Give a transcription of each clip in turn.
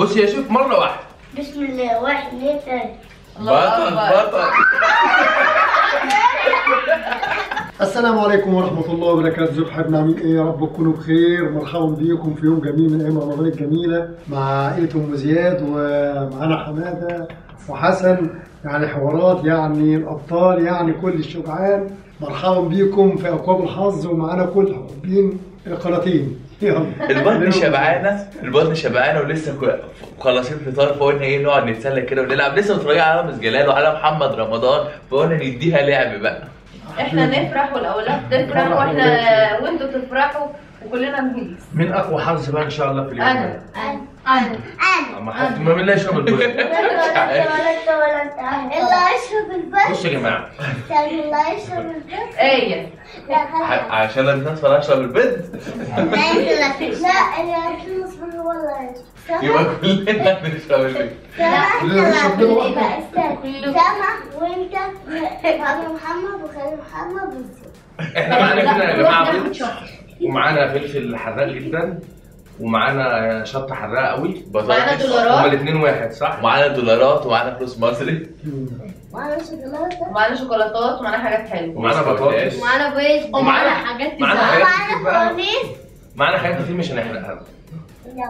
بصي يا شوف مرة واحدة. بسم الله واحد اثنين ثلاثة. بطل بطل. السلام عليكم ورحمة الله وبركاته. حبايبنا عاملين إيه؟ يا رب تكونوا بخير. مرحبا بيكم في يوم جميل من أيام رمضان الجميلة مع عائلة ام زياد ومعانا حمادة وحسن. يعني حوارات يعني الأبطال يعني كل الشجعان. مرحبا بيكم في أكواب الحظ ومعانا كل حبين القناتين البطن شبعانة. البطن شبعانة ولسه كو- مخلصين فطار فقلنا إيه نقعد نتسلى كده ونلعب. لسه متفرجين على رامز جلال وعلى محمد رمضان. فقلنا نديها لعب بقى. إحنا نفرح والأولاد تفرح وإحنا وانتوا تفرحوا. وكلنا نهيص مين أقوى حظ بقى إن شاء الله في اليوم. أنا. ده؟ أنا. أنا. ما حد ما اللي يشرب البول ولا أنت ولا أنت اللي هيشرب البس بصوا يا جماعة. اللي هيشرب البس إيه. لا عشان لما ندخل اشرب البيض. لا لا لا هو اللي هيشرب يبقى كلنا نشرب البيض. كلنا نشرب لا واحدة. يبقى استنى سامع وأنت؟ وأبو محمد وخالد محمد. وزيد إحنا معانا لا، كده يا جماعة. ومعانا فلفل حراق جدا ومعانا شطة حراقة قوي. معانا بطاطس هما الاثنين واحد صح؟ ومعانا دولارات ومعانا فلوس مصري. وأنا شوكولاتة. ومعانا شوكولاتات ومعانا حاجات حلوة. ومعانا بطاطس. ومعانا بيض. ومعانا حاجات معانا حاجات كتير ومعانا معانا حاجات كتير مش هنحرقها.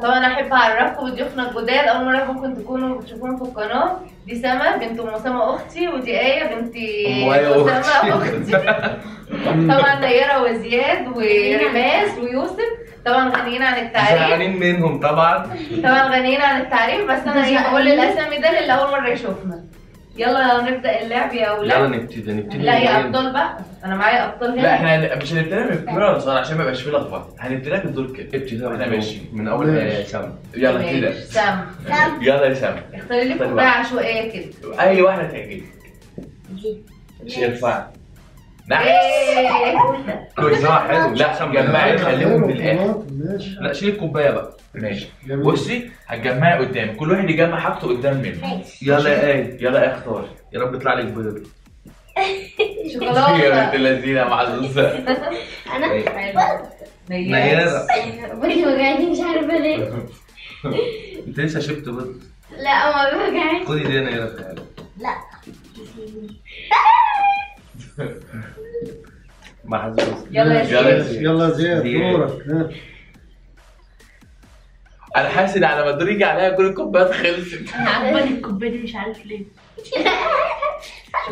طبعا أحب أعرفكم بضيوفنا الجداد. أول مرة ممكن تكونوا بتشوفوهم في القناة. دي سما بنت أم اسامه أختي ودي آية بنت وهي اسامه أختي. أختي. طبعا نيرة وزياد ورماس ويوسف. طبعا غنيين عن التعريف. زعلانين منهم طبعا. طبعا غنيين عن التعريف بس أنا إيه بقول الأسامي ده للي أول مرة يشوفنا. يلا نبدأ اللعب يا يلا أولاد نبتدي نبتدي لا يا؟ ابطال بقى. أنا معايا أبطال لا هنا إحنا هن- مش هنبتدي من الكوره صار عشان ما يبقاش فيه لخبطة. هنبتدي لك الدور كده. ابتدي إحنا ماشي. من أول ماشي. سما يلا كده. سام يلا يا سامي اختاري لي اختاري كوباية. عشوائية كده. أي واحدة تعجبك. مش ينفع. نعم إيه كل نوع حلو. لا جمعي خليهم في الآخر. ماشي. لا شيل الكوباية بقى. ماشي. بصي هتجمعي قدامي كل واحد يجمع حاجته قدام منه. يلا يا إيه يلا يا اختار. يا رب يطلع لك بيض يا بنت شوكولاته اللذينه حلو. نياس نيرة بس وجعني مش عارفة ليه. أنت لسه شفت بيض لا ما وجعني خدي دي يا نيرة تعالى لا. محظوظ يلا يا يلا يا يلا يا زياد زياد. دورك. أنا حاسس إن على ما الدور يجي عليا كل الكوبايات خلصت. أنا عجباني الكوباية دي مش عارف ليه.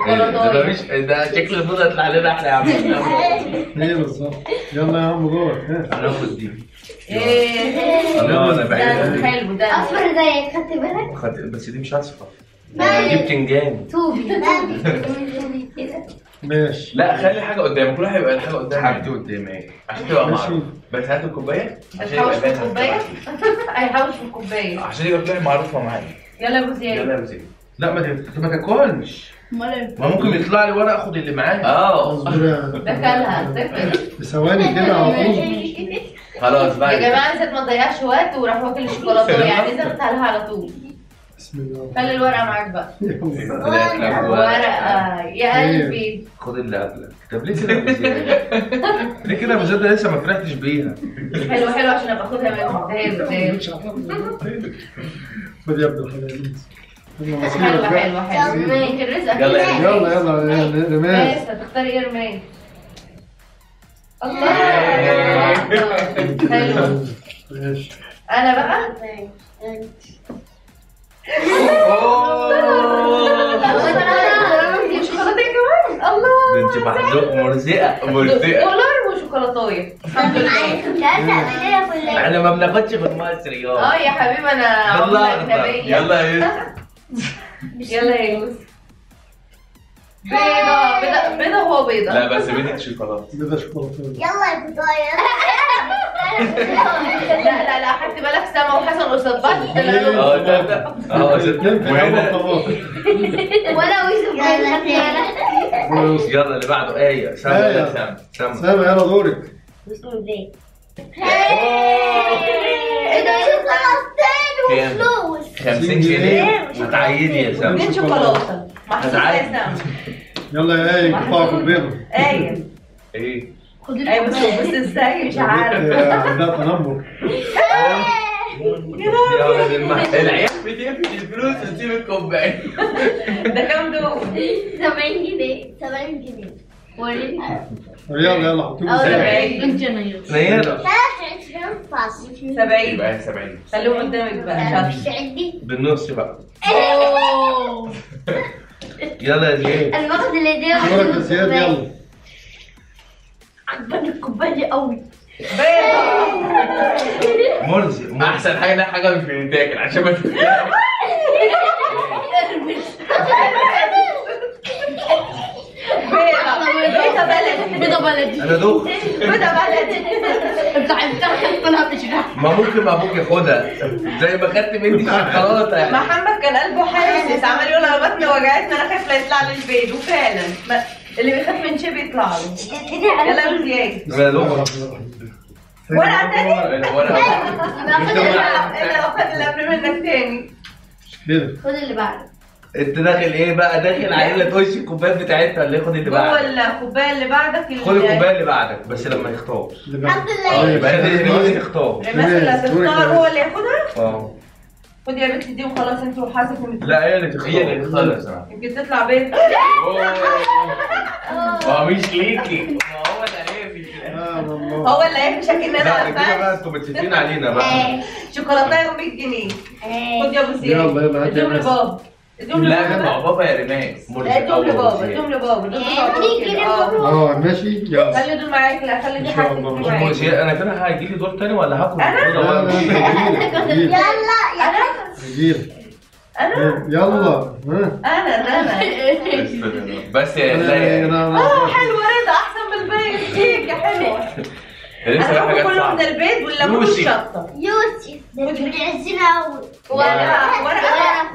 ده مش ده شكل البيضه يطلع لنا إحنا يا عم. إيه بالظبط. يلا يا عم دورك ها. هناخد دي. إيه. الله أنا ده بعيد حلو ده. أصفر زيك خدت بالك؟ خد- بس دي مش اصفر. دي بتنجان توبي كده ماشي. لا خلي حاجة قدامك كل واحد يبقى الحاجة قدامك حاجتي قدامي. عشان تبقى. معروف. بس هات الكوباية. عشان يبقى باين الكوباية؟ هيحوش في الكوباية. عشان يبقى معروفة معايا. يلا يا أبو يلا زياد يا أبو زيد لا ما تاكلش. إيه ما ممكن يطلع لي وأنا اخد اللي معايا آه. ده كلها ثواني كده على طول. خلاص بقى يا جماعة نسيت ما تضيعش وقت وراح واكل الشوكولاتة يعني نزلت عليها على طول. بسم الله. خلي الورقة معاك بقى. ورقة يا قلبي خد اللي قبلك. طب ليه كده؟ ليه كده لسه ما فرحتش بيها. حلو حلو عشان أبقى أخدها ده ده خد يا ابن الحلال حلوة حلوة يمكن رزقك يلا. يلا يلا بس هتختاري إيه رماس الله حلو ماشي أنا بقى انت محزوق مرزقه مرزقه دولار وشوكولاتايه الحمد لله إحنا ما بناخدش في المصري آه يا حبيبي أنا أخضر. اجنبيه يلا يوسف يلا يا يوسف بيضة. بيضة بيضة وهو بيضة. لا بس بيضة شوكولاتة. بيضة شوكولاتة. يلا يا فطاير لا لا لا خدت بالك سما وحسن قصاد بعض آه ده ده آه طماطم ولا ويوسف يلا يلا. اللي بعده. إيه. سامع يا سامع سامع سامع يلا دورك. بسم الله. إيه. ده شوكولاتين كام؟ وفلوس 50 جنيه هتعيدي يا سامع اتنين شوكولاتة محطوطة هتعدي. يا سما يلا يا إيه قطعوا البيضة إيه إيه خد أيوه بس بس إزاي مش عارف آه، عندها تنمر يا ولد المحل العيال بتقفل الفلوس وتسيب الكوبايه 70 70 وريني يلا يلا حطيهم أو إزاي سبعين انت نيوز نيرة ثلاث عشرين فاصل 70 يبقى 70 خليهم قدامك بقى بالنص بقى يلا يا زياد أنا باخد اللي دي دورك يا زياد يلا عجباني الكوبايه دي قوي مرزي مرزي. أحسن حاجة ده حاجة مش بتتاكل عشان ما تتاكل بيضة بلدي بيضه بلدي أنا دوخ بيضة بلدي انت انت هتاكلها بشرح ما ممكن ما أبوك ياخدها زي ما خدت مني الشوكولاته يعني محمد كان قلبه حاسس عمال يقول أنا بطني وجعتني أنا خايف لا يطلع لي البيض وفعلا. ما- اللي بيخاف من شيء بيطلع له يلا يا زياد أنا دوخ ورقة تاني؟ ولا الا لو خد اللي قبل منك تاني كده خد اللي بعده. انت داخل إيه بقى؟ داخل علينا تخش الكوبايه بتاعتها اللي خد اللي بعدك. الكوباية اللي بعدك اللي خد الكوباية اللي بعدك بس لما يختار اللي بعد. الحمد آه لله يبقى ده اللي يختار الناس اللي هتختار هو اللي ياخدها. آه. خد يا بنتي دي وخلاص انت وحاسس ان لا هي اللي تختار. هي اللي تختار. يمكن تطلع بيض هو مش ليكي. ما هو والله. هو اللي هيقفش اكن أنا كده بقى أنتوا متفقين علينا بقى. شوكولاته ب 100 جنيه. خد يا أبو زياد يلا، يلا، هات يا لا مع بابا يا ريماس لا اديهم لبابا اديهم لبابا دول بتوع كده. آه ماشي يلا. خلي دول معاك لا خلي دي معاك. زياد أنا كده هيجي لي دور تاني ولا هاكل أنا؟ البيضة لا ولا لا إيه؟ يلا يا أنا؟ يلا. ها؟ أنا أنا بس يا أنا لا أنا آه حلوة رضا أحسن من البيض فيك يا حلوة. لسه أنا بقى حاجات باكل كله من صعبه البيض والليمون يوسف. ده انت بتعزنا ورقة ورقة.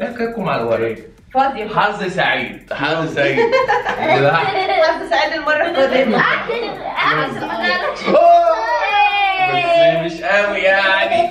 إيه كاكم على الورق فاضية. حظ سعيد. حظ سعيد. حظ سعيد المرة القادمه بس مش قوي يعني.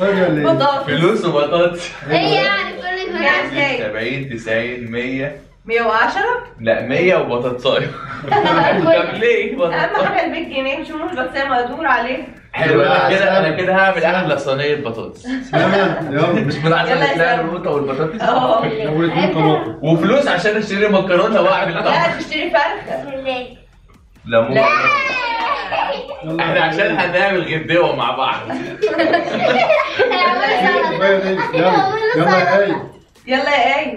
ولا إيه؟ بطاطس. فلوس وبطاطس. هي يعني؟ كل يعني كل إزاي 70 90 100 110 لا 100 وبطاطسايه طب ليه اهم بطاطسايه حاجة ال 100 جنيه مش مش بس ما ادور عليه حلو أنا كده أنا كده هعمل أحلى صينيه بطاطس سلام يلا مش من عشان يلا يا سلام. والبطاطس آه اول اتنين طماطم وفلوس عشان اشتري مكرونه واعمل لا طبخ تشتري فرخه لا يلا إحنا عشان هنعمل غدوه مع بعض. يلا يلا يا اي يلا يا إيه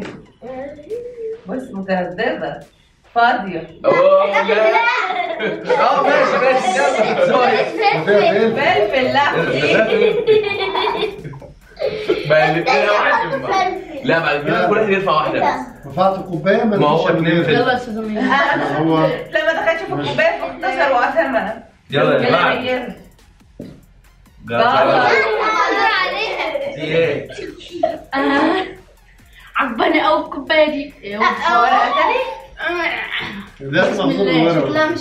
بص متهدده فاضية. أوه، لا. آه ماشي ماشي يلا. فين؟ فلفل لا بقى الاثنين واحد لا بعد كده كل واحد يدفع واحدة بس. رفعت الكوباية ما ما هو اتنين يلا يا أستاذ امير هو لما دخلت في الكوباية فاختصر وقتها. يلا يا جماعة يلا. يلا. عليها إيه آه. عجباني قوي الكوبايه دي إيه، ورقه تاني ده بسم الله. شكلها مش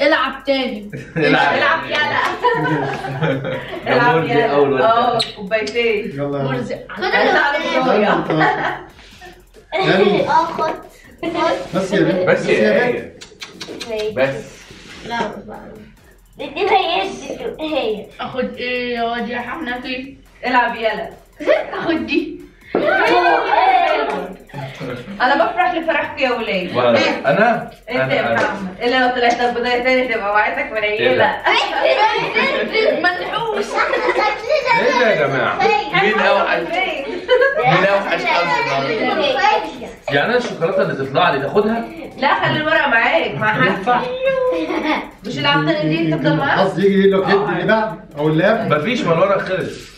العب تاني. العب. العب يلا. العب يلا واحدة. أه كوبايتين. يلا. مرزق خد صويا. يلا. أه خد. بس يا بنت. بس يا بنت. بس. لا دي هي هي. أخد إيه يا واد يا حنفي العب يلا. أخد دي. أنا بفرح لفرحكم يا ولاد ولا أنا انت يا أنا محمد الا لو طلعت بدايه تاني تبقى وعيتك منيله منحوس إيه ده يا جماعة مين اوحش؟ مين اوحش حظ يعني أنا الشوكولاته اللي تطلع لي تاخدها لا خلي الورقه معاك مع حد مش العبطه دي تفضل معاك الحظ يجي يقول لك اللي بعد أو اللي قبل مفيش ما الورق خلص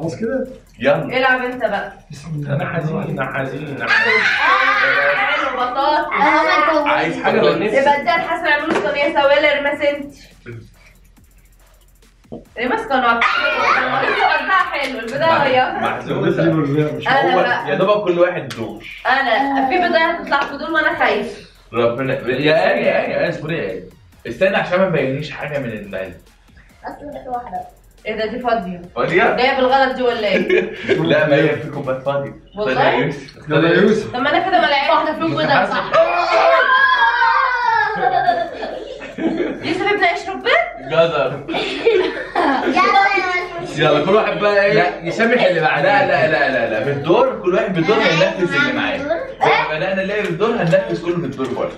خلاص كده؟ يلا. العب انت بقى. أنا حزين حزين بطاطا عايز حاجة نفسي يبقى ده الحسن يعملوا صينيه سوالة رماس انت. رماس كانوا السؤال ده حلو مش أنا هو بقى. يا دوبك كل واحد دور أنا في بدايه هتطلع في دول وأنا خايف. ربنا يا إيه يا إيه يا اصبري يا إيه؟ استنى عشان ما تبينيش حاجة من العلم أصلا واحدة. إيه ده دي فاضية؟ فاضيه؟ جاية بالغلط دي ولا إيه؟ لا ما هي في كوبايات فاضيه والله؟ يوسف. يا يوسف. طب ما أنا كده ما لعبت. واحدة فيهم كده صح. يوسف ابن يشرب بيت؟ جزر يلا. كل واحد بقى إيه؟ لا. يسامح اللي لا بعدها لا لا لا لا. بالدور كل واحد بالدور هينفذ اللي معاه بدأنا نلاقي بالدور هننفذ كله بالدور برضه.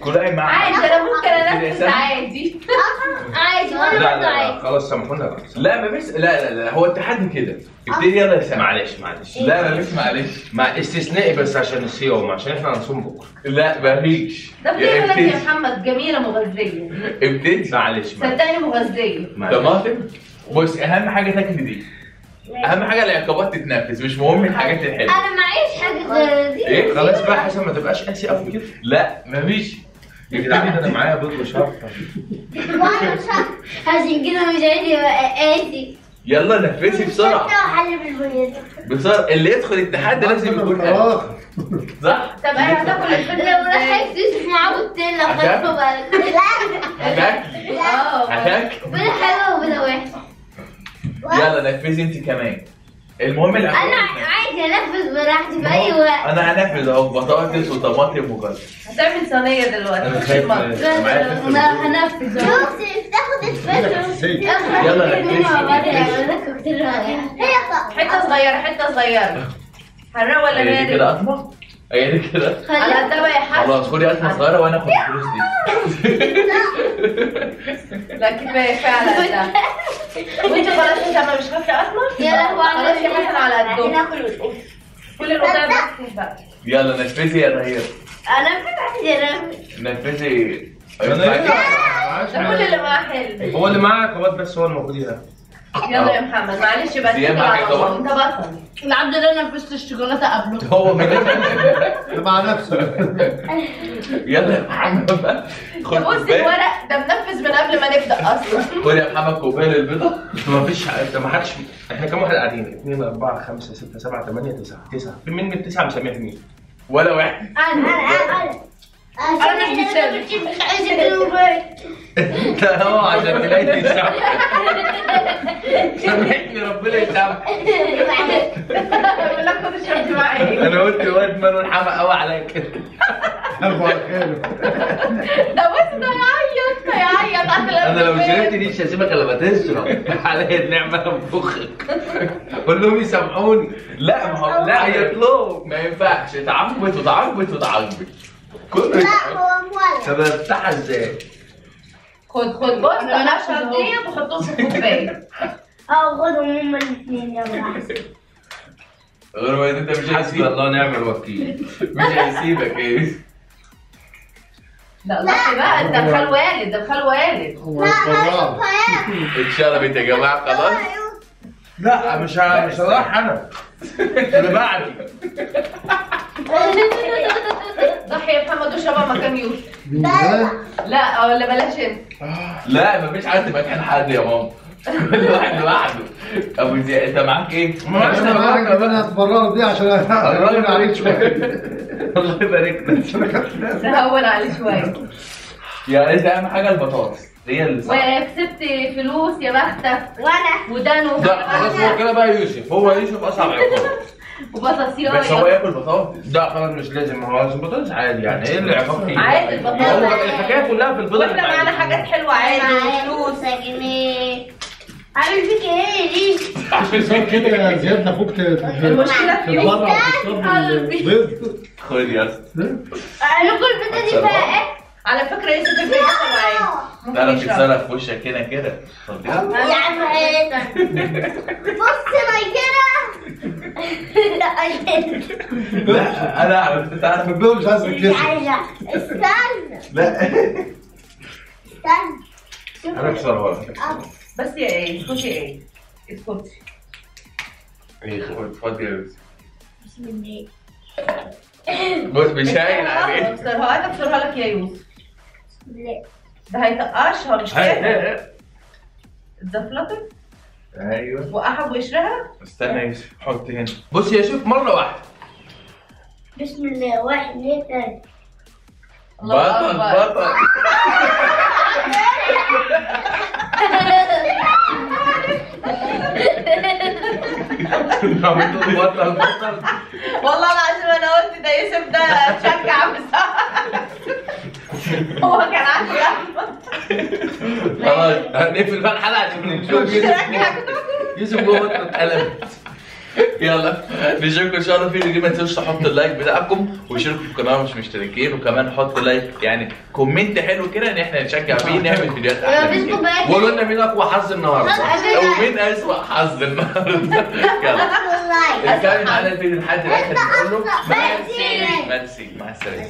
كل واحد معاه عادي أنا ممكن أنفذ. عادي. عادي لا وأنا لا برضه لا عادي. خلاص سامحونا. لا. لا ما بس لا لا لا هو التحدي كده. ابتدي يلا يا معلش معلش. لا ما بس معلش. مع استثنائي بس عشان الصيام عشان إحنا هنصوم بكرة. لا ما فيش. ده في يا محمد جميلة مغذية. إبتدي. معلش معلش. صدقني مغذية. طماطم بص أهم حاجة تاكل دي. أهم حاجة العقابات تتنفذ مش مهم الحاجات الحلوة. أنا معيش حاجة غير دي. إيه؟ خلاص بقى حسن ما تبقاش قاسي قوي كده. لا مفيش. يا جدعان أنا معايا بيض وشطه عشان كده مش عايز يبقى قاسي. يلا نفسي بسرعة. بسرعة. اللي يدخل التحدي لازم يكون صح؟ طب أنا هتاكل الفيلم لو لحقت يوسف معاه عشان؟ خلفه بعد كده. هتاكل آه هتاكل بلا حلوة وبلا وحشه يلا نفذي انت كمان. المهم أنا. عايزه أنفذ براحتي في أي وقت. أنا هنفذ أهو بطاطس وطماطم وجزر هتعمل صينية دلوقتي. أنا مش هنفذ. يوسف تاخد أساسية. يلا صح حتة صغيرة حتة صغيرة. حراق ولا بارد؟ كده هي دي كده. على قد بقى يا حاج. خلاص خدي قطمه صغيرة وأنا آخد الفلوس دي. لا كفاية فعلا ده وأنت خلاص أنت ما مش خايفه أصلا؟ يا لهوي على خلاص يا حسن على قدهم ناكل كل الوضع بس بقى. يلا نفذي يا رهير أنا فتحت نفذي أنا ده كل اللي معاه حلم. هو اللي معاه عقبات بس هو المفروض ينفذ يلا يا محمد معلش بس زياد كده معاك طبعا. انت بطل العبد لله نفذت الشوكولاته قبله هو من مع نفسه يلا يا محمد بقى خد ده بص كوبايه الورق ده منفذ من قبل ما نبدا أصلا خد يا محمد كوبايه للبيضه ما فيش انت ما حدش إحنا كام واحد قاعدين 2 4 5 6 7 8 9 9 في من التسعه مسميها مين؟ ولا واحد أنا أنا مش بتشم مش عايزه الموبايل لا هو عشان تلاقي تسعه سامحني ربنا يسامحك. معايا أنا قلت الواد مانو حمق قوي عليا كده خيره ده بص ده يعيط هيعيط عند أنا لو شربت دي مش هسيبك الا ما تشرب. عليا النعمة بفخك قول لهم يسامحوني. لا ما هو لا يطلب ما ينفعش. اتعاقبت وتعاقبت وتعاقبت كله لا. هو مولد طب أفتحها إزاي؟ خد خد بص أنا اشرب ديت وحطهم في الكوباية. آه خدهم هما الاثنين يلا غير ما أنت مش هيسيبك. الله ونعم الوكيل. مش هيسيبك إيه لا لا بقى ده بخال والد ده بخال والد. هو يتبرع اتشربت يا جماعة خلاص؟ لا مش ه- مش هروح أنا. اللي بعدي. ضحي يا محمد وشربها مكان يوسف مين ده؟ لا ولا بلاش انت. لا مفيش حد مكان حد يا ماما. كل واحد لوحده ابو زياد انت معاك إيه؟ ما أنا ان أنا اتبرر دي عشان اقرب عليك شوية. الله يبارك لك. نهون عليه شوية. يعني انت أهم حاجة البطاطس. هي اللي صح. وكسبت فلوس يا بختك وأنا. ودانو لا خلاص هو كده بقى يوسف. هو يوسف أصعب عقاب وبطاطسيايه بس هو ياكل بطاطس. لا خلاص مش لازم. ما هو البطاطس عادي يعني. إيه اللي عقاب فيه؟ عادي البطاطس. هو الحكاية كلها في البيضه وإحنا معانا حاجات حلوة عادي. وفلوس جنيه. عامل فيك إيه دي؟ عشان كده يا زياد نفوك المشكلة في البيض. خد يا اسطى أنا كل البيضة دي فيها إيه؟ على فكرة يوسف البيت معايا تعرف تكسرها في وشك هنا كده. يا عم إيه بص ما كده لا أنا اعرف انت عارف البيض مش عايز عايزه استنى. لا. استنى. أنا اكسرها لك بس يا إيه اسكتي إيه اسكتي. إيه خد اتفضل يا يوسف بسم الله. بص مش هاين عليك اكسرها أنا أكسرها لك يا يوسف. بسم الله ده هيطقشها مش كده اتزفلطت أيوه. وقعها بوشرها استنى حط هنا. بص يا شوف مرة واحدة. بسم الله واحد اثنين ثلاثة. بطل. بطل. بطل بطل بطل. والله العظيم أنا قلت ده يوسف ده بصراحه هو كان عنده رحمه خلاص هنقفل بقى الحلقة عشان نشوف يوسف جوه اتقلبت يلا نشوفكم إن شاء الله في الفيديو ما تنسوش تحطوا ال like بتاعكم وشاركوا في القناة مش مشتركين. وكمان حطوا like يعني comment حلو كده إن إحنا نشجع بيه نعمل فيديوهات أحلى وقولوا لنا مين أقوى حظ النهارده. ومين اسوء حظ النهارده. يلا. كان معانا الفيديو لحد دلوقتي بنقول له merci. merci. مع السلامة.